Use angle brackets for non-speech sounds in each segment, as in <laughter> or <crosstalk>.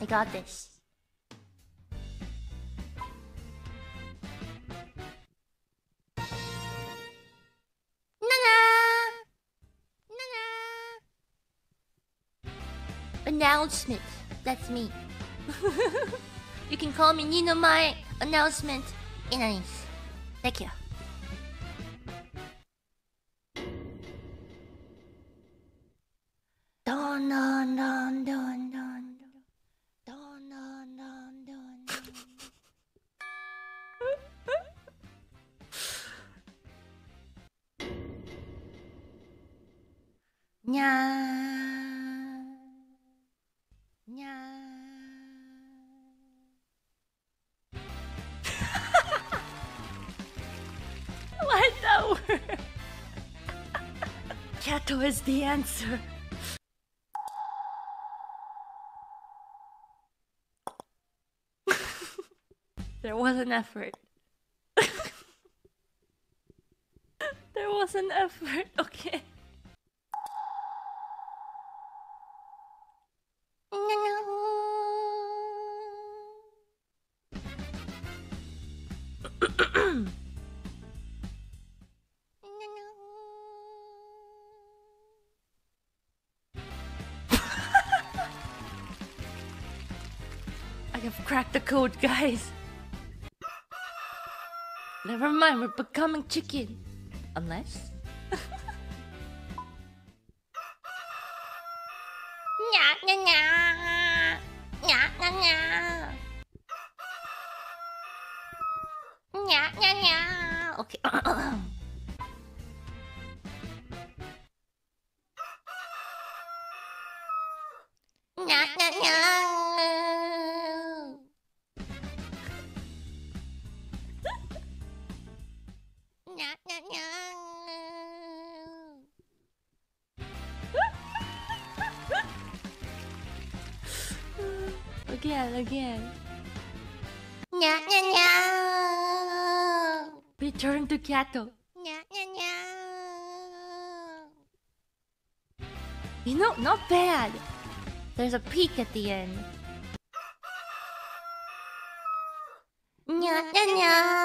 I got this. Announcement. That's me. <laughs> you can call me Nino My announcement. Inanis. Thank you. Don don don don <laughs> Nya. Nya. Why'd that work? <laughs> Kato is the answer. <laughs> there was an effort. there was an effort, okay. I have cracked the code, guys. Never mind, we're becoming chicken. Unless. <laughs> Nya, nya, nya. Nya, nya, nya. Yeah, yeah, yeah. Okay. yeah, yeah, yeah. yeah, yeah, again, again. Yeah, yeah, yeah. Return to Kato. Nya, nya, nya. You know, not bad. There's a peak at the end. Nya, nya. Nya,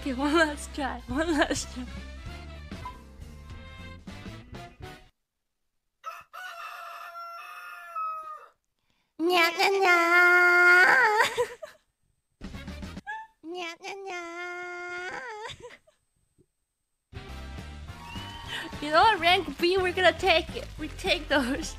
Okay, one last try. One last try. Nya, nya, nya. Nya, nya, nya. You know what? Rank B, we're gonna take it. We take those.